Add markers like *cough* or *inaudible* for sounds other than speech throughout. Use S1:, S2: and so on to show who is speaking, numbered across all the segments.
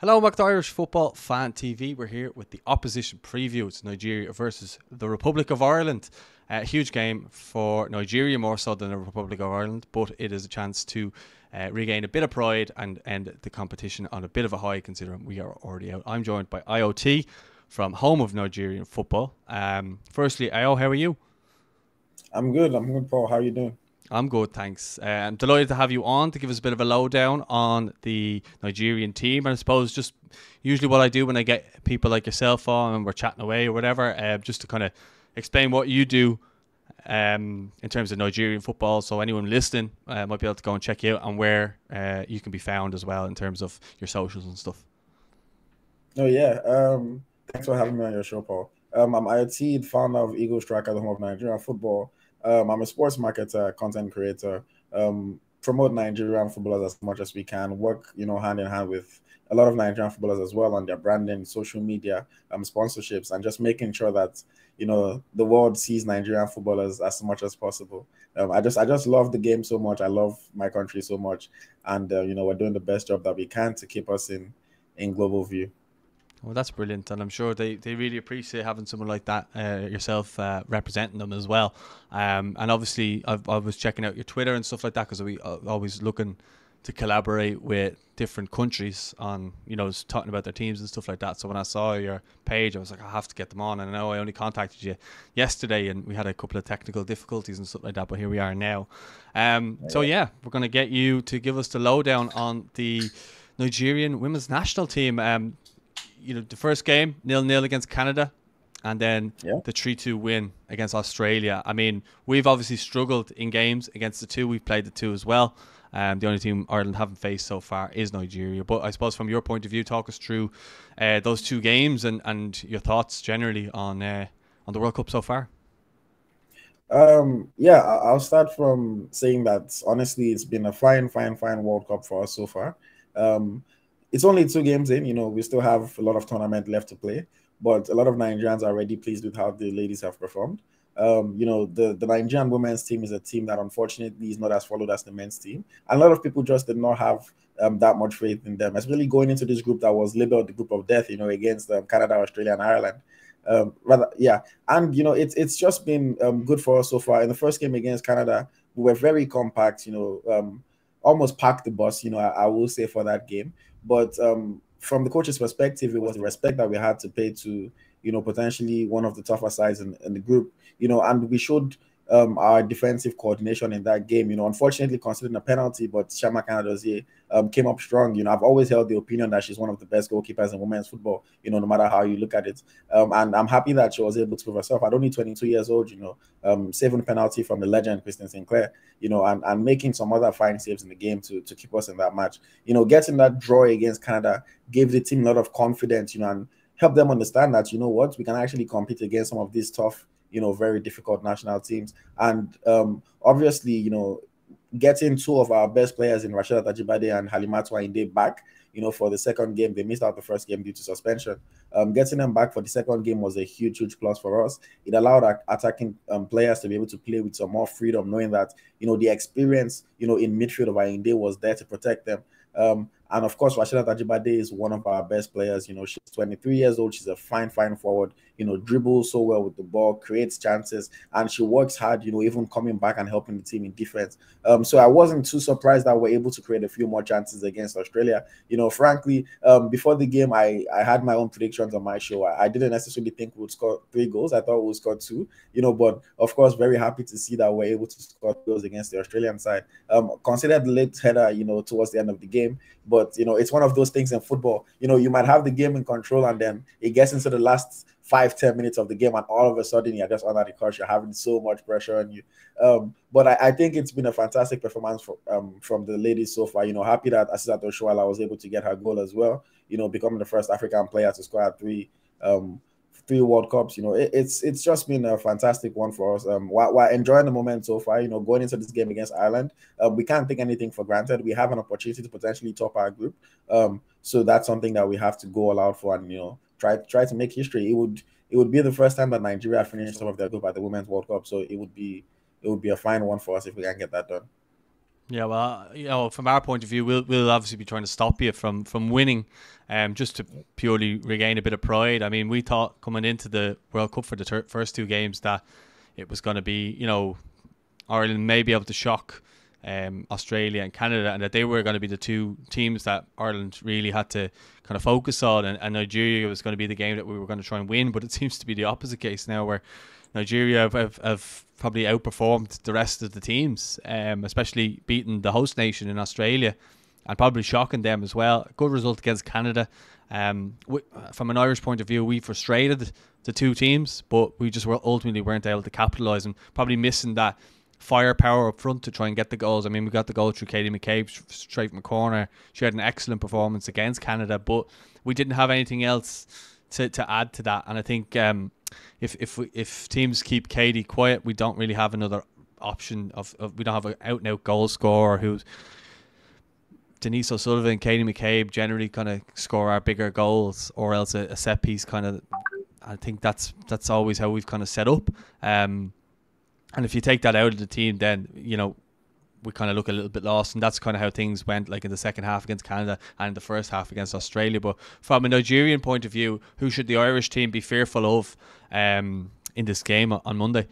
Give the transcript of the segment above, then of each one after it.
S1: Hello, Mac Irish Football Fan TV. We're here with the opposition preview. It's Nigeria versus the Republic of Ireland. A huge game for Nigeria, more so than the Republic of Ireland, but it is a chance to uh, regain a bit of pride and end the competition on a bit of a high, considering we are already out. I'm joined by IOT from home of Nigerian football. Um, firstly, Ayo, how are you?
S2: I'm good. I'm good, Paul. How are you doing?
S1: I'm good, thanks. Uh, I'm delighted to have you on to give us a bit of a lowdown on the Nigerian team. And I suppose just usually what I do when I get people like yourself on and we're chatting away or whatever, uh, just to kind of explain what you do um, in terms of Nigerian football. So anyone listening uh, might be able to go and check you out and where uh, you can be found as well in terms of your socials and stuff.
S2: Oh yeah. Um, thanks for having me on your show, Paul. Um, I'm IoT, founder of Eagle Striker, the home of Nigerian football. Um, I'm a sports marketer, content creator. Um, promote Nigerian footballers as much as we can. Work, you know, hand in hand with a lot of Nigerian footballers as well on their branding, social media, um, sponsorships, and just making sure that you know the world sees Nigerian footballers as much as possible. Um, I just, I just love the game so much. I love my country so much, and uh, you know, we're doing the best job that we can to keep us in in global view.
S1: Well, that's brilliant, and I'm sure they, they really appreciate having someone like that uh, yourself uh, representing them as well. Um, and obviously, I've, i was checking out your Twitter and stuff like that because we uh, always looking to collaborate with different countries on you know talking about their teams and stuff like that. So when I saw your page, I was like, I have to get them on. And I know I only contacted you yesterday, and we had a couple of technical difficulties and stuff like that. But here we are now. Um, so yeah, we're going to get you to give us the lowdown on the Nigerian women's national team. Um, you know, the first game nil nil against Canada, and then yeah. the three two win against Australia. I mean, we've obviously struggled in games against the two. We've played the two as well. Um, the only team Ireland haven't faced so far is Nigeria. But I suppose from your point of view, talk us through uh, those two games and, and your thoughts generally on uh, on the World Cup so far.
S2: Um, yeah, I'll start from saying that honestly, it's been a fine, fine, fine World Cup for us so far. Um, it's only two games in. You know, we still have a lot of tournament left to play, but a lot of Nigerians are already pleased with how the ladies have performed. Um, you know, the, the Nigerian women's team is a team that unfortunately is not as followed as the men's team. And a lot of people just did not have um, that much faith in them, especially going into this group that was labeled the group of death, you know, against um, Canada, Australia, and Ireland. Um, rather, yeah. And, you know, it's, it's just been um, good for us so far. In the first game against Canada, we were very compact, you know, um, almost packed the bus, you know, I, I will say for that game. But um, from the coach's perspective, it was the respect that we had to pay to, you know, potentially one of the tougher sides in, in the group, you know, and we showed um, our defensive coordination in that game. You know, unfortunately, considering a penalty, but Chiamaka Nnadozie um, came up strong. You know, I've always held the opinion that she's one of the best goalkeepers in women's football. You know, no matter how you look at it. Um, and I'm happy that she was able to prove herself. At only 22 years old, you know, um, saving penalty from the legend Christine Sinclair. You know, and, and making some other fine saves in the game to to keep us in that match. You know, getting that draw against Canada gave the team a lot of confidence. You know, and help them understand that you know what we can actually compete against some of these tough you know, very difficult national teams. And um, obviously, you know, getting two of our best players in Rasheedat Ajibade and Halimatu Ayinde back, you know, for the second game. They missed out the first game due to suspension. Um, getting them back for the second game was a huge, huge plus for us. It allowed our attacking um, players to be able to play with some more freedom, knowing that, you know, the experience, you know, in midfield of Ayinde was there to protect them. Um, and of course, Rasheedat Ajibade is one of our best players. You know, she's 23 years old. She's a fine, fine forward. You know, dribbles so well with the ball, creates chances, and she works hard. You know, even coming back and helping the team in defense. Um, so I wasn't too surprised that we're able to create a few more chances against Australia. You know, frankly, um, before the game, I I had my own predictions on my show. I, I didn't necessarily think we would score three goals. I thought we would score two. You know, but of course, very happy to see that we're able to score goals against the Australian side. Um, consider the late header. You know, towards the end of the game, but you know, it's one of those things in football. You know, you might have the game in control, and then it gets into the last five, ten minutes of the game, and all of a sudden you're just under the course. You're having so much pressure on you. Um, but I, I, think it's been a fantastic performance for, um, from the ladies so far. You know, happy that Asisat Oshoala was able to get her goal as well. You know, becoming the first African player to score three um, three World Cups. You know, it, it's it's just been a fantastic one for us. Um, while, while, enjoying the moment so far, you know, going into this game against Ireland, uh, we can't take anything for granted. We have an opportunity to potentially top our group. Um, so that's something that we have to go all out for, and you know, try try to make history. It would it would be the first time that Nigeria finished some of their group at the Women's World Cup. So it would be it would be a fine one for us if we can get that done.
S1: Yeah, well, you know, from our point of view, we'll we'll obviously be trying to stop you from from winning, um, just to purely regain a bit of pride. I mean, we thought coming into the World Cup for the ter- first two games that it was going to be, you know, Ireland may be able to shock um, Australia and Canada, and that they were going to be the two teams that Ireland really had to kind of focus on, and, and Nigeria was going to be the game that we were going to try and win. But it *laughs* seems to be the opposite case now, where Nigeria have, have, have probably outperformed the rest of the teams, um, especially beating the host nation in Australia and probably shocking them as well. Good result against Canada. Um, we, from an Irish point of view, we frustrated the two teams, but we just were ultimately weren't able to capitalise and probably missing that firepower up front to try and get the goals. I mean, we got the goal through Katie McCabe straight from the corner. She had an excellent performance against Canada, but we didn't have anything else to, to add to that. And I think um, if if if teams keep Katie quiet, we don't really have another option of, of we don't have an out and out goal scorer who's Denise O'Sullivan, Katie McCabe generally kind of score our bigger goals, or else a, a, set piece kind of. I think that's that's always how we've kind of set up. Um, and if you take that out of the team, then you know we kind of look a little bit lost, and that's kind of how things went, like in the second half against Canada and the first half against Australia. But from a Nigerian point of view, who should the Irish team be fearful of um, in this game on Monday?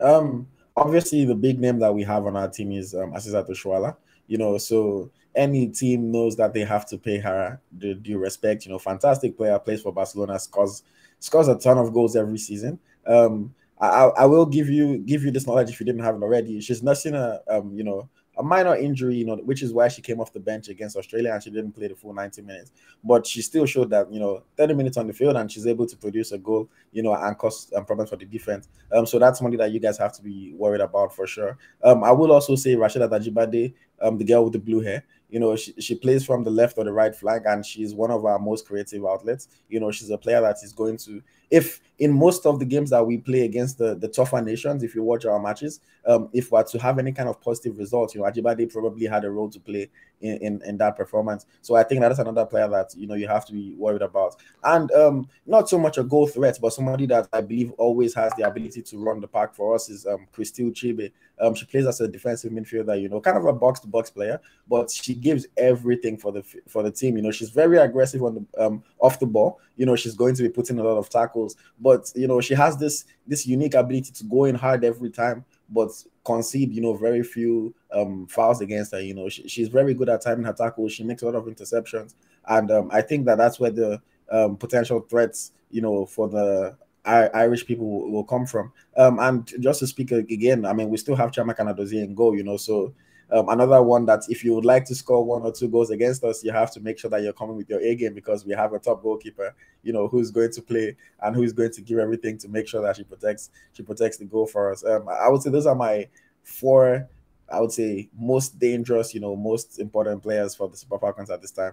S2: Um, obviously, the big name that we have on our team is um, Asisat Oshoala. You know, so any team knows that they have to pay her the due respect. You know, fantastic player, plays for Barcelona, scores scores a ton of goals every season. Um, I, I will give you give you this knowledge if you didn't have it already. She's nursing a um, you know a minor injury, you know, which is why she came off the bench against Australia and she didn't play the full 90 minutes. But she still showed that, you know, 30 minutes on the field and she's able to produce a goal, you know, and cause um, problems for the defense. Um, so that's something that you guys have to be worried about for sure. Um, I will also say Rasheedat Ajibade, um, the girl with the blue hair, you know, she, she plays from the left or the right flank, and she's one of our most creative outlets. You know, she's a player that is going to, if in most of the games that we play against the, the tougher nations, if you watch our matches, um, if we're to have any kind of positive result, you know, Ajibade probably had a role to play in, in, in that performance. So I think that's another player that, you know, you have to be worried about. And um, not so much a goal threat, but somebody that I believe always has the ability to run the park for us is um, Christy Ucheibe. Um, she plays as a defensive midfielder, you know, kind of a box to box player, but she gives everything for the for the team. You know, she's very aggressive on the um, off the ball. You know, she's going to be putting a lot of tackles, but you know, she has this this unique ability to go in hard every time, but concede, you know, very few um, fouls against her. You know, she, she's very good at timing her tackles. She makes a lot of interceptions, and um, I think that that's where the um, potential threats, you know, for the Irish people will, will come from. Um, and just to speak again, I mean, we still have Chiamaka Nnadozie in goal, you know, so um, another one that if you would like to score one or two goals against us, you have to make sure that you're coming with your A game because we have a top goalkeeper, you know, who's going to play and who's going to give everything to make sure that she protects she protects the goal for us. Um, I would say those are my four, I would say, most dangerous, you know, most important players for the Super Falcons at this time.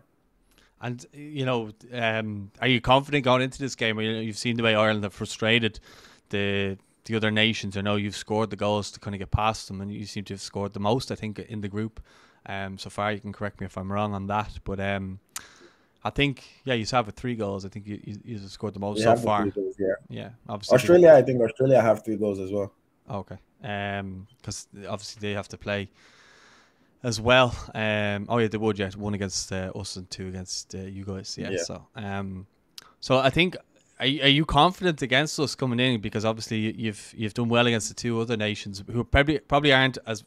S1: And you know, um, are you confident going into this game? You've seen the way Ireland have frustrated the the other nations. I know you've scored the goals to kind of get past them, and you seem to have scored the most, I think, in the group um, so far. You can correct me if I'm wrong on that, but um, I think yeah, you have three goals. I think you you, you scored the most so far.
S2: Goals, yeah,
S1: yeah. Obviously,
S2: Australia. I think Australia have three goals as well.
S1: Okay, um, because obviously they have to play as well. Um, oh yeah, they would. Yeah, one against uh, us and two against uh, you guys. Yeah, yeah. So um, so I think are you, are you confident against us coming in? Because obviously you've you've done well against the two other nations who probably probably aren't as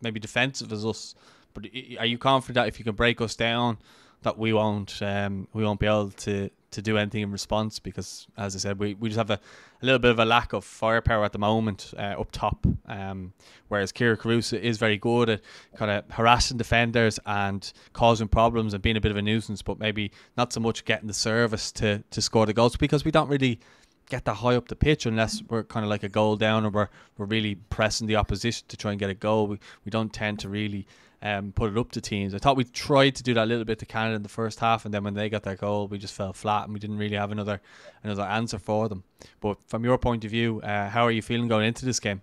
S1: maybe defensive as us, but are you confident that if you can break us down, that we won't um, we won't be able to to do anything in response because, as I said, we, we just have a, a little bit of a lack of firepower at the moment uh, up top. Um, whereas Kyra Carusa is very good at kind of harassing defenders and causing problems and being a bit of a nuisance, but maybe not so much getting the service to, to score the goals because we don't really get that high up the pitch unless we're kind of like a goal down or we're, we're really pressing the opposition to try and get a goal. We, we don't tend to really um, put it up to teams. I thought we tried to do that a little bit to Canada in the first half, and then when they got their goal, we just fell flat and we didn't really have another another answer for them. But from your point of view, uh, how are you feeling going into this game?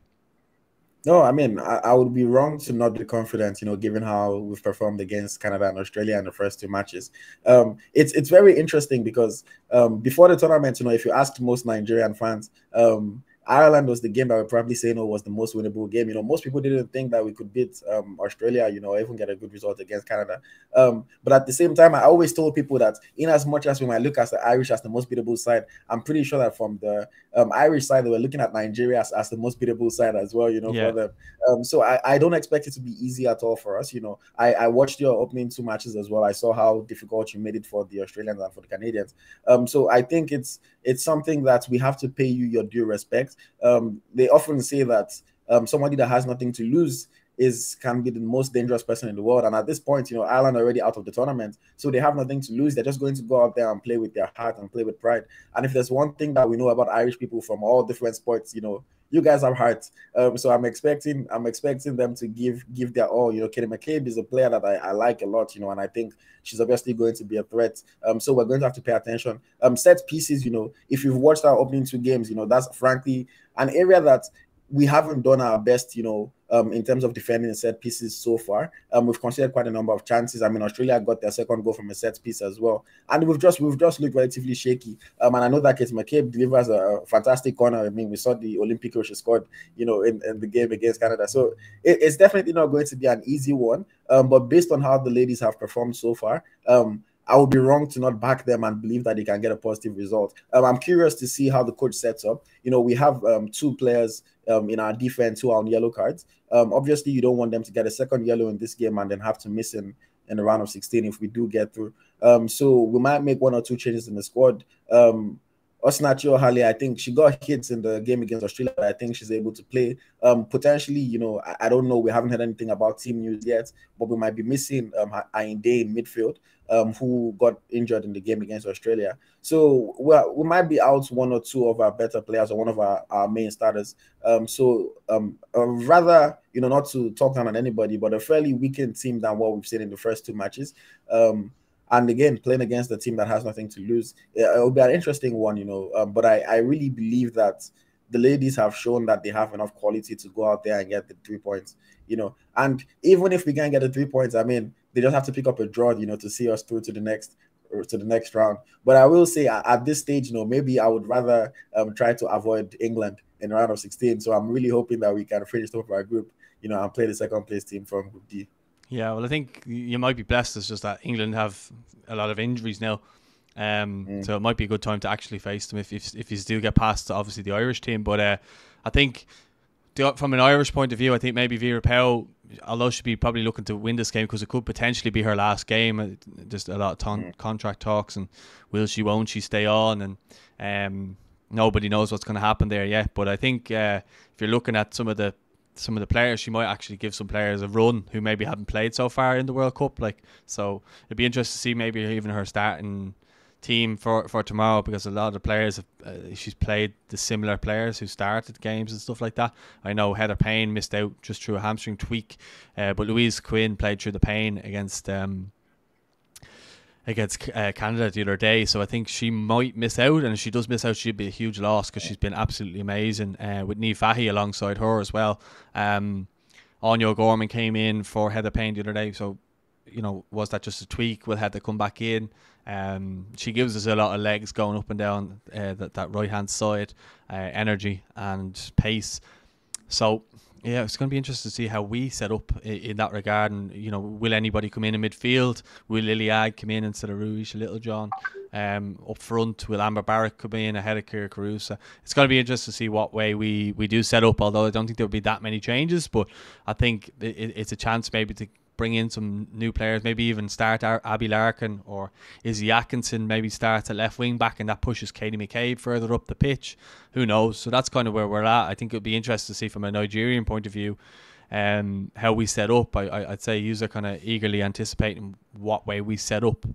S2: No, I mean, I, I, would be wrong to not be confident, you know, given how we've performed against Canada and Australia in the first two matches. Um, it's it's very interesting because um, before the tournament, you know, if you asked most Nigerian fans, um, Ireland was the game that we probably say no was the most winnable game. You know, most people didn't think that we could beat um, Australia, you know, even get a good result against Canada. Um, but at the same time, I always told people that in as much as we might look at the Irish as the most beatable side, I'm pretty sure that from the um, Irish side, they were looking at Nigeria as, as the most beatable side as well, you know, yeah. for them. Um, so I, I don't expect it to be easy at all for us. You know, I, I watched your opening two matches as well. I saw how difficult you made it for the Australians and for the Canadians. Um, so I think it's it's something that we have to pay you your due respect. Um, they often say that um, somebody that has nothing to lose is can be the most dangerous person in the world. And at this point, you know, Ireland already out of the tournament, so they have nothing to lose. They're just going to go out there and play with their heart and play with pride. And if there's one thing that we know about Irish people from all different sports, you know, you guys have heart. Um, so I'm expecting I'm expecting them to give give their all. You know, Katie McCabe is a player that I, I like a lot, you know, and I think she's obviously going to be a threat. Um, so we're going to have to pay attention. Um, set pieces, you know, if you've watched our opening two games, you know, that's frankly an area that we haven't done our best, you know, um, in terms of defending set pieces so far. Um, we've considered quite a number of chances. I mean, Australia got their second goal from a set piece as well, and we've just we've just looked relatively shaky. Um, and I know that Kate McCabe delivers a fantastic corner. I mean, we saw the Olympic she scored, you know, in, in the game against Canada. So it, it's definitely not going to be an easy one. Um, but based on how the ladies have performed so far, um, I would be wrong to not back them and believe that they can get a positive result. Um, I'm curious to see how the coach sets up. You know, we have um, two players um, in our defense who are on yellow cards. Um, obviously, you don't want them to get a second yellow in this game and then have to miss in, in the round of 16 if we do get through. Um, so we might make one or two changes in the squad. Um, Osinachi I think she got hits in the game against Australia. I think she's able to play. Um, potentially, you know, I, I, don't know. We haven't heard anything about team news yet, but we might be missing um, Ayinde in midfield um, who got injured in the game against Australia. So we might be out one or two of our better players or one of our, our main starters. Um, so um, uh, rather, you know, not to talk down on anybody, but a fairly weakened team than what we've seen in the first two matches. Um, and again, playing against a team that has nothing to lose, it, will be an interesting one, you know. Um, but I, I really believe that the ladies have shown that they have enough quality to go out there and get the three points, you know. And even if we can't get the three points, I mean, they just have to pick up a draw, you know, to see us through to the next to the next round. But I will say at this stage, you know, maybe I would rather um, try to avoid England in round of 16. So I'm really hoping that we can finish top of our group, you know, and play the second place team from Group D.
S1: Yeah, well, I think you might be blessed. It's just that England have a lot of injuries now. Um, mm. So it might be a good time to actually face them if if, if you do get past obviously the Irish team. But uh, I think from an Irish point of view, I think maybe Vera Pauw although she'd be probably looking to win this game because it could potentially be her last game. Uh, just a lot of ton- mm. contract talks and will she, won't she stay on? And um, nobody knows what's going to happen there yet. But I think uh, if you're looking at some of the some of the players, she might actually give some players a run who maybe haven't played so far in the World Cup. Like so, it'd be interesting to see maybe even her starting team for, for tomorrow because a lot of the players have, uh, she's played the similar players who started games and stuff like that. I know Heather Payne missed out just through a hamstring tweak, uh, but Louise Quinn played through the pain against um, against uh, Canada the other day. So I think she might miss out, and if she does miss out, she'd be a huge loss because she's been absolutely amazing uh, with Niamh Fahey alongside her as well. Um, Áine O'Gorman came in for Heather Payne the other day, so you know, was that just a tweak? Will Heather come back in? Um, she gives us a lot of legs going up and down uh, that, that right hand side, uh, energy and pace. So yeah, it's going to be interesting to see how we set up in, that regard. And you know, will anybody come in in midfield? Will Agg come in instead of Ruesha Littlejohn? Um, up front, will Amber Barrett come in ahead of Kyra Carusa? It's going to be interesting to see what way we, we do set up. Although I don't think there will be that many changes, but I think it, it's a chance maybe to bring in some new players, maybe even start Abbie Larkin or Izzy Atkinson, maybe starts at left wing back and that pushes Katie McCabe further up the pitch. Who knows? So that's kind of where we're at. I think it would be interesting to see from a Nigerian point of view um, how we set up. I, I, would say you're kind of eagerly anticipating what way we set up.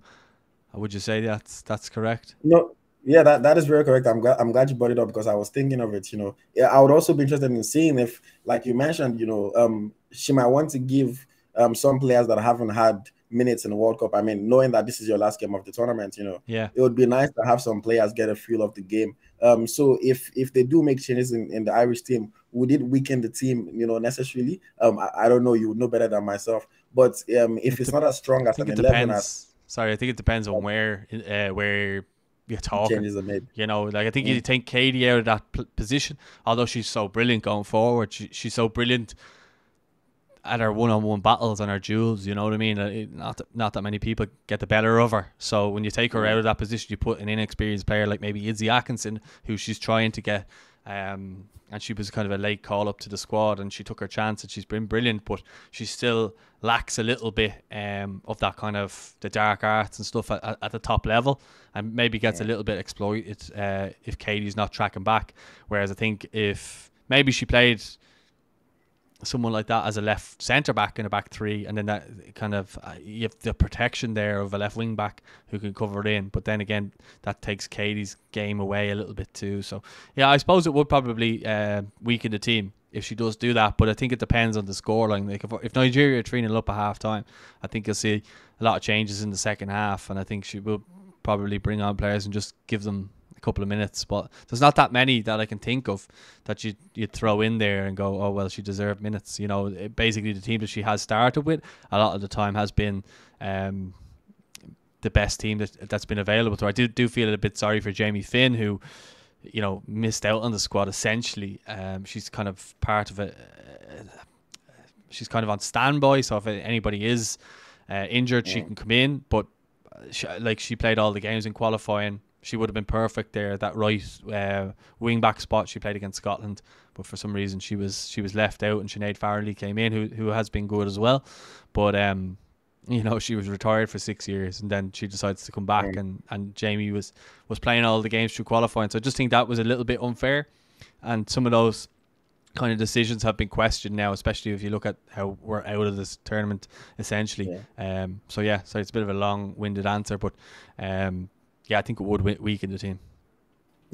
S1: Would you say that's that's correct?
S2: No, yeah, that, that is very correct. I'm glad I'm glad you brought it up because I was thinking of it. You know, I would also be interested in seeing if, like you mentioned, you know, um, she might want to give um, some players that haven't had minutes in the World Cup. I mean, knowing that this is your last game of the tournament, you know,
S1: yeah,
S2: it would be nice to have some players get a feel of the game. Um, so if if they do make changes in, in the Irish team, would it weaken the team, you know, necessarily? Um, I, I don't know. You would know better than myself. But um, if it's not as strong as an eleven, as,
S1: sorry, I think it depends on where uh, where you're talking.
S2: Changes are made.
S1: You know, like I think you take Katie out of that position, although she's so brilliant going forward. She, she's so brilliant at her one-on-one battles and her duels. You know what I mean? It, not that, not that many people get the better of her. So when you take her out of that position, you put an inexperienced player like maybe Izzy Atkinson, who she's trying to get. Um, and she was kind of a late call up to the squad, and she took her chance, and she's been brilliant. But she still lacks a little bit um, of that kind of the dark arts and stuff at, at the top level, and maybe gets yeah. a little bit exploited uh, if Katie's not tracking back. Whereas I think if maybe she played someone like that as a left centre back in a back three, and then that kind of uh, you have the protection there of a left wing back who can cover it in. But then again, that takes Katie's game away a little bit too. So yeah, I suppose it would probably uh, weaken the team if she does do that. But I think it depends on the scoreline. Like if, if Nigeria are three 0 up at half time, I think you'll see a lot of changes in the second half, and I think she will probably bring on players and just give them a couple of minutes. But there's not that many that I can think of that you you throw in there and go, oh well, she deserved minutes. You know, it, basically the team that she has started with a lot of the time has been. Um, the best team that that's been available to her. I do do feel a bit sorry for Jamie Finn, who, you know, missed out on the squad. Essentially, um, she's kind of part of it. Uh, she's kind of on standby, so if anybody is uh, injured, yeah. she can come in. But she, like she played all the games in qualifying, she would have been perfect there. That right uh, wing back spot she played against Scotland, but for some reason she was she was left out, and Sinead Farrelly came in, who who has been good as well. But um, you know, she was retired for six years, and then she decides to come back, mm. and and Jamie was was playing all the games through qualifying. So I just think that was a little bit unfair, and some of those kind of decisions have been questioned now, especially if you look at how we're out of this tournament essentially. Yeah. Um, so yeah, so it's a bit of a long-winded answer, but um, yeah, I think it would weaken the team.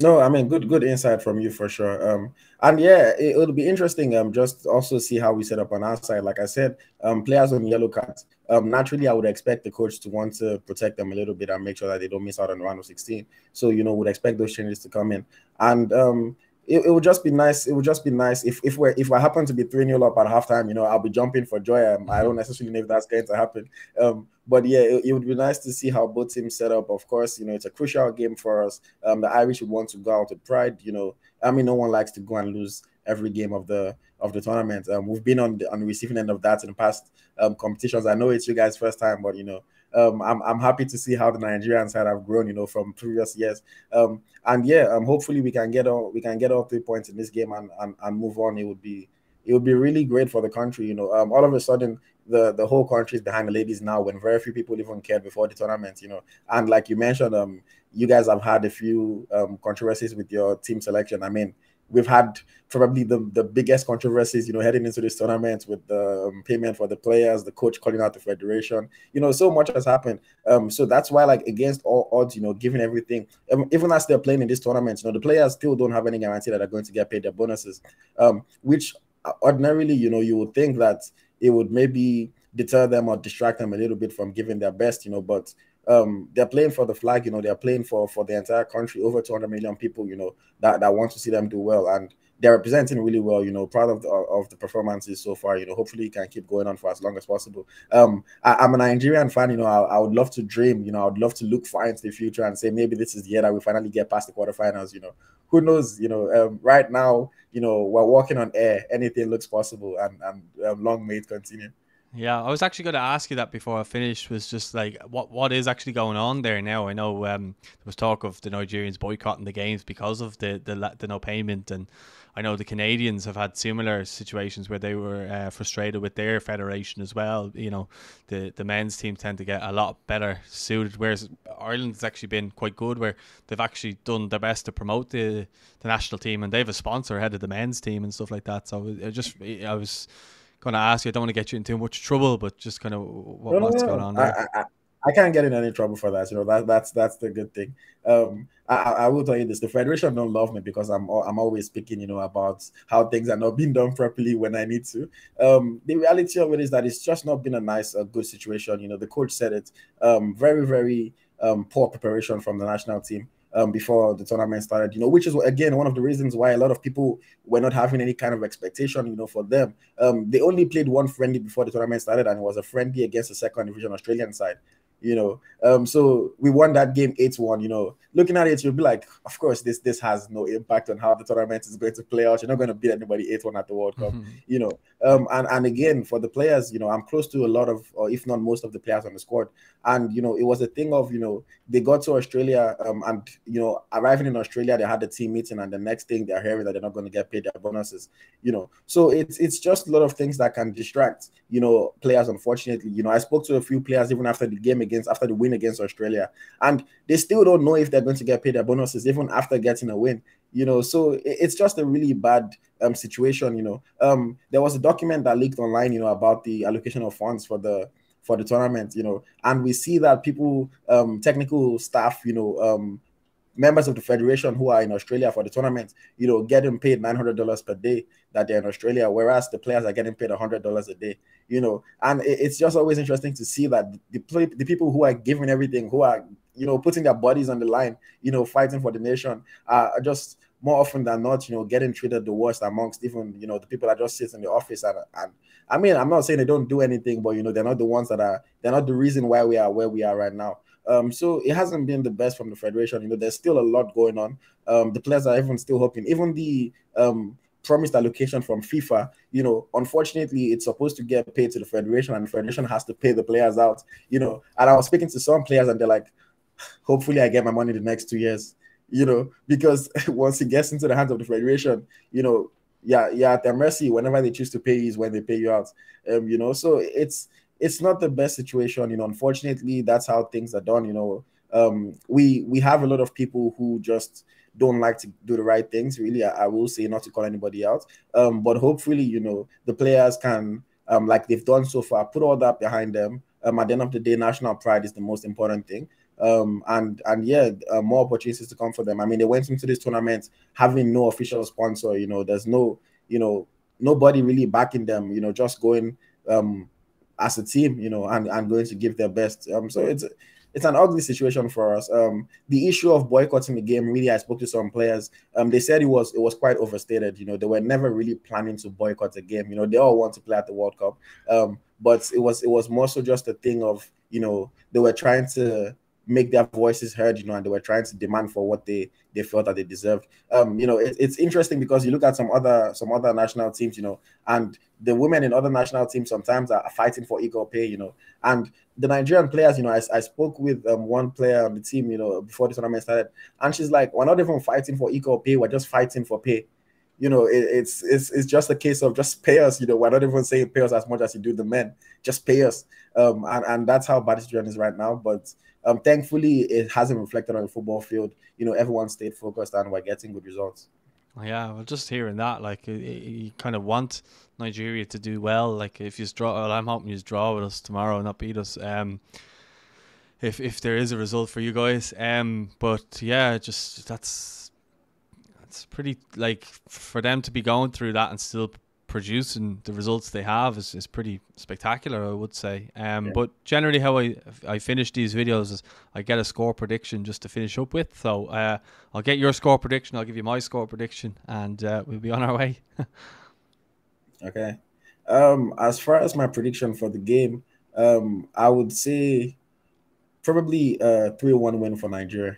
S2: No, I mean, good, good insight from you for sure. Um, and yeah, it, will be interesting. Um, just also see how we set up on our side. Like I said, um, players on yellow cards. Um, naturally, I would expect the coach to want to protect them a little bit and make sure that they don't miss out on round of 16. So you know, would expect those changes to come in. And um, it, it, would just be nice. It would just be nice if if we if I happen to be three 0 up at halftime, you know, I'll be jumping for joy. Um, I don't necessarily know if that's going to happen. Um, but yeah, it, it, would be nice to see how both teams set up. Of course, you know, it's a crucial game for us. Um, the Irish would want to go out with pride. You know, I mean, no one likes to go and lose every game of the of the tournament. Um, we've been on the on the receiving end of that in the past um, competitions. I know it's you guys' first time, but you know, um, I'm, I'm happy to see how the Nigerian side have grown, you know, from previous years. Um, and yeah, um, hopefully we can get all we can get all three points in this game and, and, and move on. It would be it would be really great for the country, you know. Um, all of a sudden, the the whole country is behind the ladies now, when very few people even cared before the tournament, you know. And like you mentioned, um, you guys have had a few um controversies with your team selection. I mean, we've had probably the, the biggest controversies, you know, heading into this tournament with the um, payment for the players, the coach calling out the federation. You know, so much has happened. Um, so that's why, like, against all odds, you know, given everything, um, even as they're playing in this tournament, you know, the players still don't have any guarantee that they're going to get paid their bonuses, um, which ordinarily, you know, you would think that it would maybe deter them or distract them a little bit from giving their best, you know, but um, they're playing for the flag, you know, they're playing for for the entire country, over 200 million people, you know, that, that want to see them do well. And they're representing really well, you know, proud of the, of the performances so far, you know, hopefully you can keep going on for as long as possible. Um, I, am a Nigerian fan, you know, I, I, would love to dream, you know, I would love to look far into the future and say maybe this is the year that we finally get past the quarterfinals, you know, who knows, you know, um, right now, you know, we're walking on air, anything looks possible and, and um, long may it continue.
S1: Yeah, I was actually going to ask you that before I finished. Was just like what what is actually going on there now? I know um, there was talk of the Nigerians boycotting the games because of the the, the no payment, and I know the Canadians have had similar situations where they were uh, frustrated with their federation as well. You know, the the men's team tend to get a lot better suited, whereas Ireland's actually been quite good, where they've actually done their best to promote the the national team, and they have a sponsor ahead of the men's team and stuff like that. So just I was going to ask you. I don't want to get you in too much trouble, but just kind of what, no, what's no, going on there.
S2: I, I, I, can't get in any trouble for that. You know that that's that's the good thing. Um, I, I will tell you this: the federation don't love me because I'm I'm always speaking, you know, about how things are not being done properly when I need to. Um, the reality of it is that it's just not been a nice, a good situation. You know, the coach said it. Um, very very um, poor preparation from the national team um, before the tournament started, you know, which is again one of the reasons why a lot of people were not having any kind of expectation, you know, for them. Um, they only played one friendly before the tournament started, and it was a friendly against the second division Australian side. You know. Um, so we won that game 8-1, you know. Looking at it, you'll be like, of course, this this has no impact on how the tournament is going to play out. You're not going to beat anybody 8-1 at the World Cup, mm-hmm. you know. Um, and, and again, for the players, you know, I'm close to a lot of, or if not most of the players on the squad. And, you know, it was a thing of, you know, they got to Australia um, and, you know, arriving in Australia, they had the team meeting and the next thing they're hearing that they're not going to get paid their bonuses, you know. So it's, it's just a lot of things that can distract, you know, players, unfortunately. You know, I spoke to a few players even after the game against, after the win against Australia, and they still don't know if they're going to get paid their bonuses even after getting a win you know. So it's just a really bad um, situation you know. Um, there was a document that leaked online you know about the allocation of funds for the for the tournament you know. And we see that people um, technical staff you know um, members of the federation who are in Australia for the tournament, you know, getting paid nine hundred dollars per day that they're in Australia, whereas the players are getting paid hundred dollars a day. You know, and it's just always interesting to see that the the people who are giving everything, who are you know putting their bodies on the line, you know, fighting for the nation, are just more often than not, you know, getting treated the worst amongst even, you know, the people that just sit in the office. And, and I mean, I'm not saying they don't do anything, but, you know, they're not the ones that are, they're not the reason why we are where we are right now. Um, so it hasn't been the best from the federation. You know, there's still a lot going on. Um, the players are even still hoping. Even the um, promised allocation from FIFA, you know, unfortunately, it's supposed to get paid to the federation, and the federation has to pay the players out. You know, and I was speaking to some players, and they're like, *sighs* "Hopefully, I get my money the next two years." you know, because *laughs* once it gets into the hands of the federation, you know, yeah, yeah, at their mercy. Whenever they choose to pay you is when they pay you out. Um, you know, so it's it's not the best situation. You know, unfortunately, that's how things are done. You know, um, we we have a lot of people who just don't like to do the right things. Really, I, I will say not to call anybody out. Um, but hopefully, you know, the players can, um, like they've done so far, put all that behind them. Um, at the end of the day, national pride is the most important thing um, and and yeah, uh, more opportunities to come for them. I mean, they went into this tournament having no official sponsor. You know, there's no, you know, nobody really backing them. You know, just going um, as a team. You know, and and going to give their best. Um, so it's it's an ugly situation for us. Um, the issue of boycotting the game, really, I spoke to some players. Um, they said it was it was quite overstated. You know, they were never really planning to boycott the game. You know, they all want to play at the World Cup. Um, but it was it was more so just a thing of you know they were trying to make their voices heard, you know, and they were trying to demand for what they they felt that they deserved. Um, you know, it, it's interesting because you look at some other some other national teams, you know, and the women in other national teams sometimes are fighting for equal pay, you know, and the Nigerian players, you know, I, I spoke with um, one player on the team, you know, before the tournament started, and she's like, we're not even fighting for equal pay, we're just fighting for pay. You know, it, it's it's it's just a case of just pay us. You know, we're not even saying pay us as much as you do the men. Just pay us. Um, and, and that's how bad situation is right now. But um, thankfully, it hasn't reflected on the football field. You know, everyone stayed focused and we're getting good results.
S1: Yeah, well, just hearing that, like, you kind of want Nigeria to do well. Like, if you draw, well, I'm hoping you draw with us tomorrow, and not beat us. Um, if if there is a result for you guys, um, but yeah, just that's that's pretty like for them to be going through that and still producing the results they have is, is pretty spectacular, I would say. Um, yeah. But generally, how I I finish these videos is I get a score prediction just to finish up with. So uh, I'll get your score prediction, I'll give you my score prediction, and uh, we'll be on our way. *laughs*
S2: okay. Um, as far as my prediction for the game, um, I would say probably a 3 1 win for Nigeria.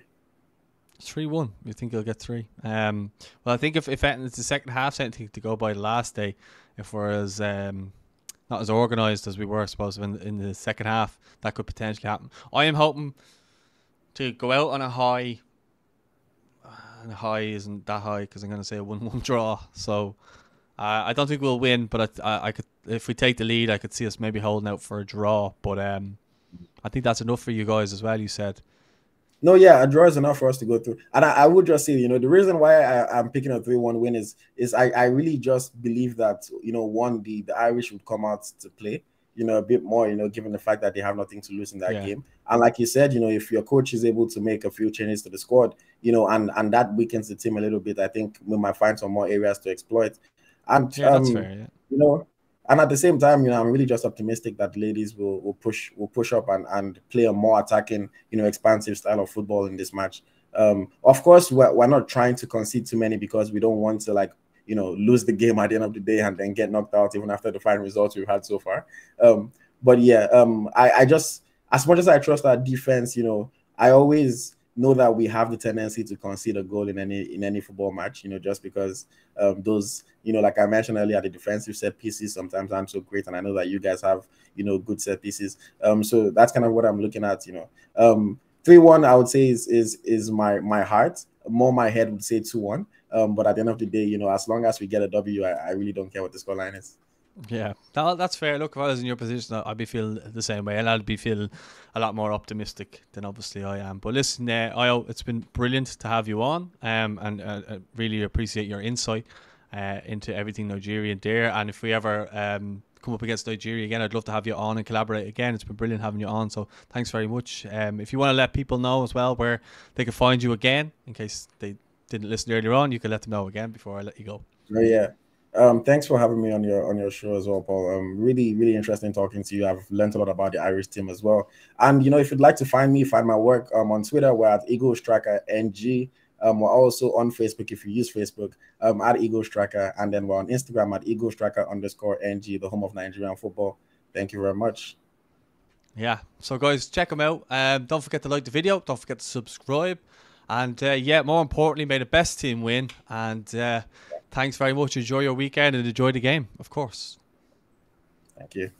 S1: Three one. You think he'll get three? Um, well, I think if if it's the second half anything to go by last day, if we're as um, not as organised as we were, I suppose, in in the second half, that could potentially happen. I am hoping to go out on a high. And high isn't that high because I'm going to say a one-one *laughs* draw. So uh, I don't think we'll win, but I, I, I, could if we take the lead, I could see us maybe holding out for a draw. But um, I think that's enough for you guys as well. You said.
S2: No, yeah, a draw is enough for us to go through. And I, I would just say, you know, the reason why I, am picking a 3-1 win is is I, I really just believe that, you know, one, the, the Irish would come out to play, you know, a bit more, you know, given the fact that they have nothing to lose in that yeah. game. And like you said, you know, if your coach is able to make a few changes to the squad, you know, and and that weakens the team a little bit, I think we might find some more areas to exploit. And yeah, um, fair, yeah. you know, and at the same time, you know, I'm really just optimistic that ladies will, will push will push up and, and play a more attacking, you know, expansive style of football in this match. Um, of course, we're, we're not trying to concede too many because we don't want to like you know lose the game at the end of the day and then get knocked out even after the fine results we've had so far. Um, but yeah, um, I, I just as much as I trust our defense, you know, I always know that we have the tendency to concede a goal in any in any football match, you know, just because um, those, you know, like I mentioned earlier, the defensive set pieces sometimes aren't so great, and I know that you guys have, you know, good set pieces. Um, so that's kind of what I'm looking at, you know. Um, three one, I would say is is is my my heart. More my head would say two one. Um, but at the end of the day, you know, as long as we get a W, I, I really don't care what the scoreline is.
S1: Yeah, that, that's fair. Look, if I was in your position, I'd be feeling the same way, and I'd be feeling a lot more optimistic than obviously I am. But listen, uh, Ayo, it's been brilliant to have you on, um, and uh, I really appreciate your insight uh, into everything Nigerian there. And if we ever um, come up against Nigeria again, I'd love to have you on and collaborate again. It's been brilliant having you on. So thanks very much. Um, if you want to let people know as well where they can find you again, in case they didn't listen earlier on, you can let them know again before I let you go.
S2: Oh, yeah. Um, thanks for having me on your on your show as well, Paul. Um, really, really interesting talking to you. I've learned a lot about the Irish team as well. And you know, if you'd like to find me, find my work um, on Twitter, we're at Eagle Striker NG. Um, we're also on Facebook if you use Facebook um, at Eagle Striker, and then we're on Instagram at Eagle Striker underscore NG, the home of Nigerian football. Thank you very much.
S1: Yeah, so guys, check them out. Um, don't forget to like the video. Don't forget to subscribe. And uh, yeah, more importantly, may the best team win. And uh, thanks very much. Enjoy your weekend and enjoy the game, of course.
S2: Thank you.